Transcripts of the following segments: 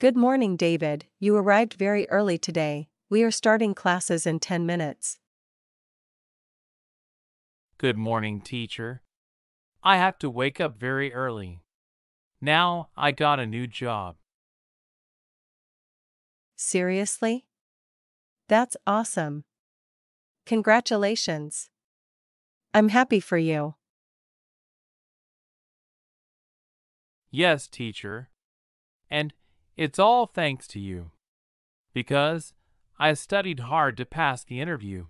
Good morning, David. You arrived very early today. We are starting classes in 10 minutes. Good morning, teacher. I have to wake up very early. Now I got a new job. Seriously? That's awesome. Congratulations. I'm happy for you. Yes, teacher. And it's all thanks to you. Because I studied hard to pass the interview.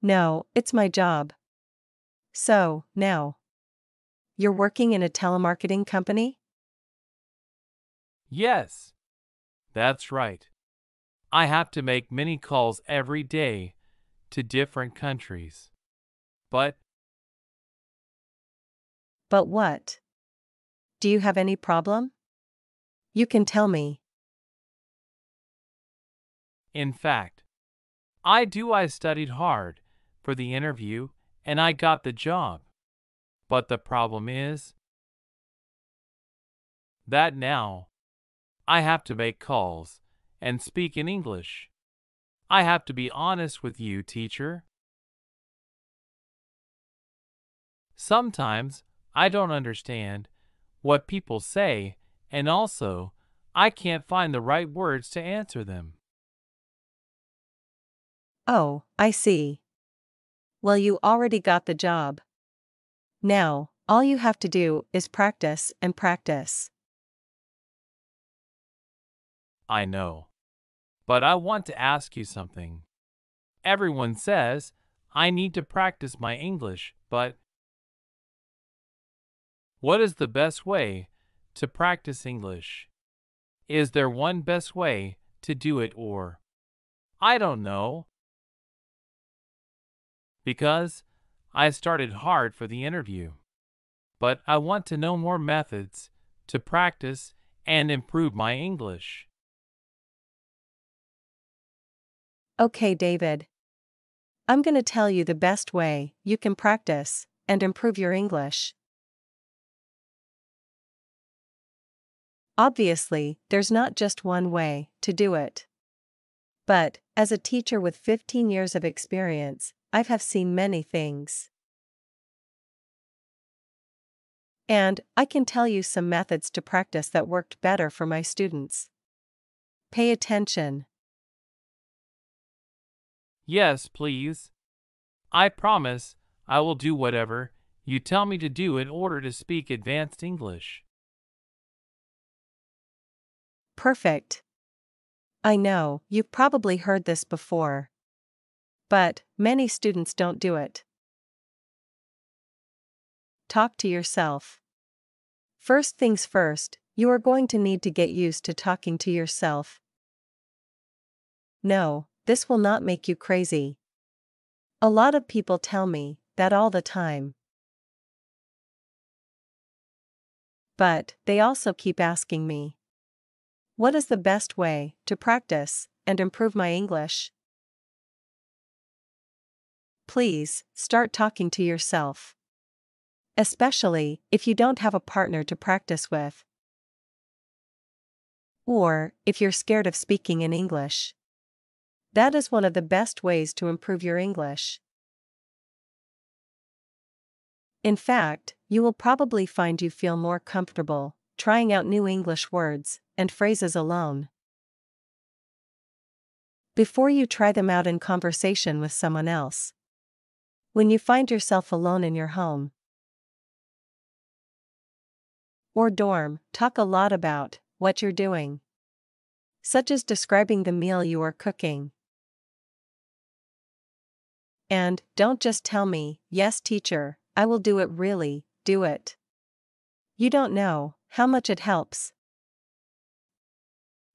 No, it's my job. So, now. You're working in a telemarketing company? Yes. That's right. I have to make many calls every day to different countries. But But what? Do you have any problem? You can tell me. in fact, I do I studied hard for the interview and I got the job. But the problem is that now I have to make calls and speak in English. I have to be honest with you, teacher. Sometimes I don't understand what people say, and also I can't find the right words to answer them. Oh, I see. Well, you already got the job. Now, all you have to do is practice and practice. I know. But I want to ask you something. Everyone says I need to practice my English, but what is the best way to practice English? Is there one best way to do it or I don't know. Because I started hard for the interview. But I want to know more methods to practice and improve my English. Okay, David. I'm going to tell you the best way you can practice and improve your English. Obviously, there's not just one way to do it. But, as a teacher with 15 years of experience, I have seen many things. And I can tell you some methods to practice that worked better for my students. Pay attention. Yes, please. I promise I will do whatever you tell me to do in order to speak advanced English. Perfect. I know, you've probably heard this before. But, many students don't do it. Talk to yourself. First things first, you are going to need to get used to talking to yourself. No, this will not make you crazy. A lot of people tell me that all the time. But they also keep asking me, What is the best way to practice and improve my English? Please start talking to yourself. Especially if you don't have a partner to practice with. Or if you're scared of speaking in English. That is one of the best ways to improve your English. In fact, you will probably find you feel more comfortable trying out new English words and phrases alone. Before you try them out in conversation with someone else. When you find yourself alone in your home or dorm, talk a lot about what you're doing, such as describing the meal you are cooking. And don't just tell me, yes, teacher, I will do it really, do it. You don't know how much it helps.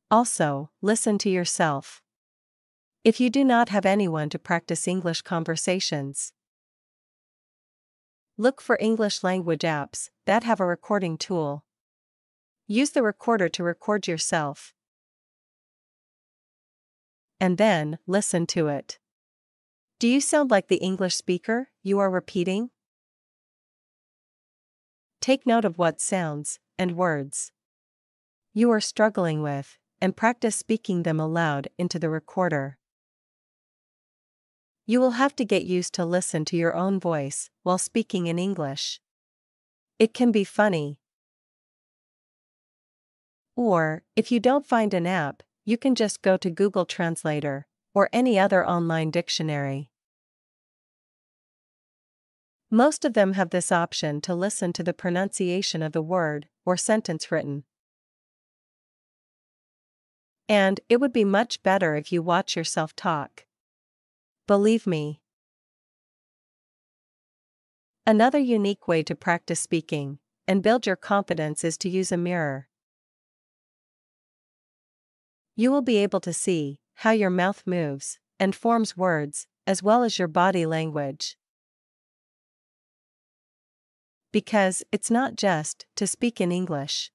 Also, listen to yourself. If you do not have anyone to practice English conversations, look for English language apps that have a recording tool. Use the recorder to record yourself. And then, listen to it. Do you sound like the English speaker you are repeating? Take note of what sounds and words you are struggling with, and practice speaking them aloud into the recorder. You will have to get used to listen to your own voice while speaking in English. It can be funny. Or, if you don't find an app, you can just go to Google Translator or any other online dictionary. Most of them have this option to listen to the pronunciation of the word or sentence written. And it would be much better if you watch yourself talk. Believe me. Another unique way to practice speaking and build your confidence is to use a mirror. You will be able to see how your mouth moves and forms words, as well as your body language. Because it's not just to speak in English.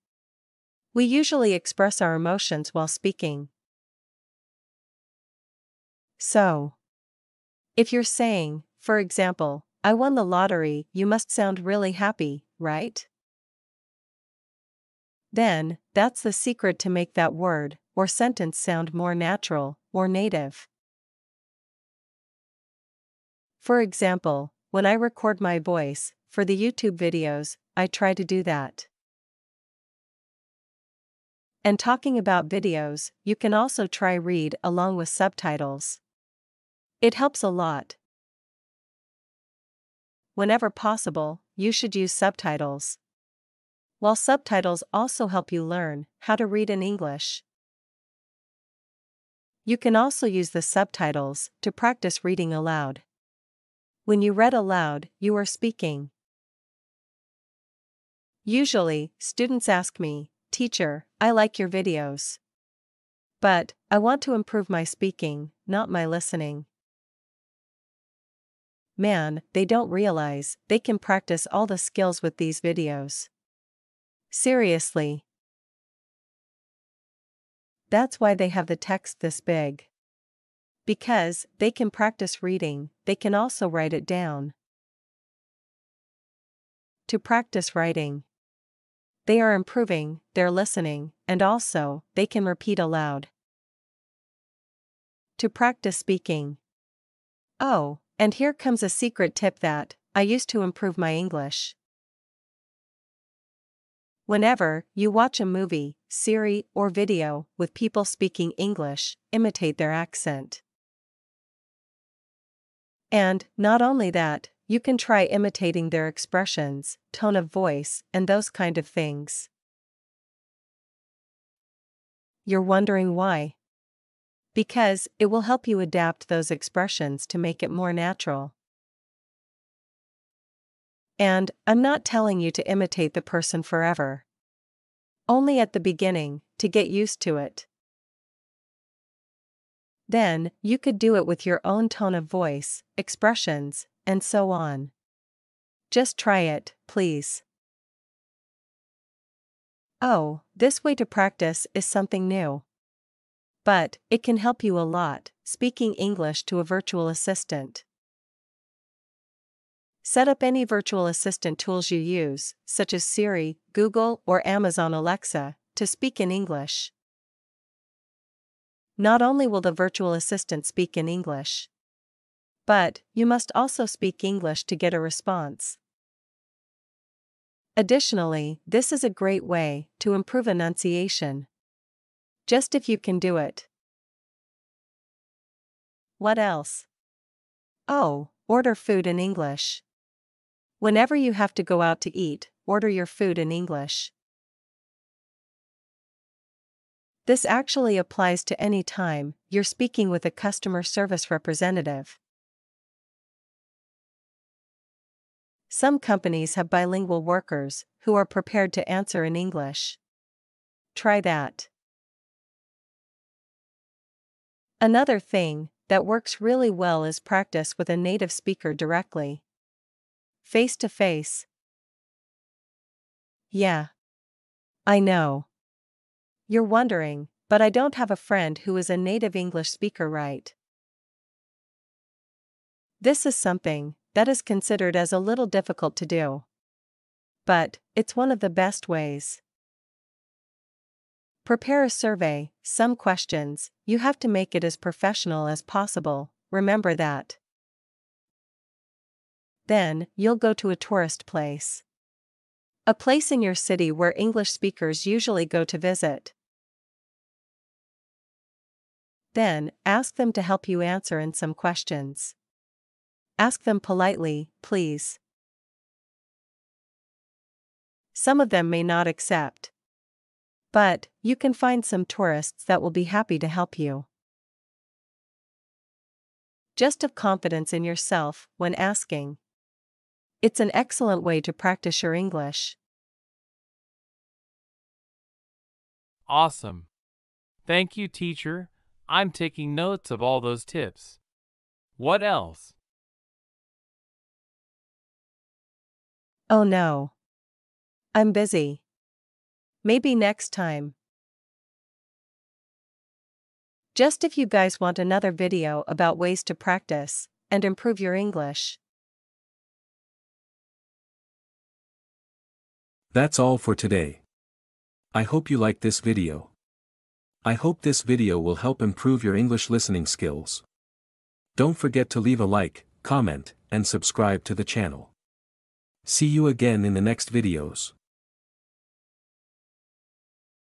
We usually express our emotions while speaking. So, if you're saying, for example, I won the lottery, you must sound really happy, right? Then, that's the secret to make that word or sentence sound more natural or native. For example, when I record my voice for the YouTube videos, I try to do that. And talking about videos, you can also try read along with subtitles. It helps a lot. Whenever possible, you should use subtitles. While subtitles also help you learn how to read in English. You can also use the subtitles to practice reading aloud. When you read aloud, you are speaking. Usually, students ask me, Teacher, I like your videos. But, I want to improve my speaking, not my listening. Man, they don't realize they can practice all the skills with these videos. Seriously. That's why they have the text this big. Because they can practice reading, they can also write it down. To practice writing. They are improving, they're listening, and also, they can repeat aloud. To practice speaking. Oh, and here comes a secret tip that I used to improve my English. Whenever you watch a movie, series, or video with people speaking English, imitate their accent. And, not only that, you can try imitating their expressions, tone of voice, and those kind of things. You're wondering why? Because it will help you adapt those expressions to make it more natural. And, I'm not telling you to imitate the person forever. Only at the beginning, to get used to it. Then, you could do it with your own tone of voice, expressions, and so on. Just try it, please. Oh, this way to practice is something new. But, it can help you a lot, speaking English to a virtual assistant. Set up any virtual assistant tools you use, such as Siri, Google, or Amazon Alexa, to speak in English. Not only will the virtual assistant speak in English, but you must also speak English to get a response. Additionally, this is a great way to improve enunciation. Just if you can do it. What else? Oh, order food in English. Whenever you have to go out to eat, order your food in English. This actually applies to any time you're speaking with a customer service representative. Some companies have bilingual workers who are prepared to answer in English. Try that. Another thing that works really well is practice with a native speaker directly. Face to face. Yeah. I know. You're wondering, but I don't have a friend who is a native English speaker, right? This is something that is considered as a little difficult to do. But, it's one of the best ways. Prepare a survey, some questions, you have to make it as professional as possible, remember that. Then, you'll go to a tourist place. A place in your city where English speakers usually go to visit. Then, ask them to help you answer in some questions. Ask them politely, please. Some of them may not accept. But, you can find some tourists that will be happy to help you. Just have confidence in yourself when asking. It's an excellent way to practice your English. Awesome. Thank you, teacher. I'm taking notes of all those tips. What else? Oh no. I'm busy. Maybe next time. Just if you guys want another video about ways to practice and improve your English. That's all for today. I hope you like this video. I hope this video will help improve your English listening skills. Don't forget to leave a like, comment, and subscribe to the channel. See you again in the next videos.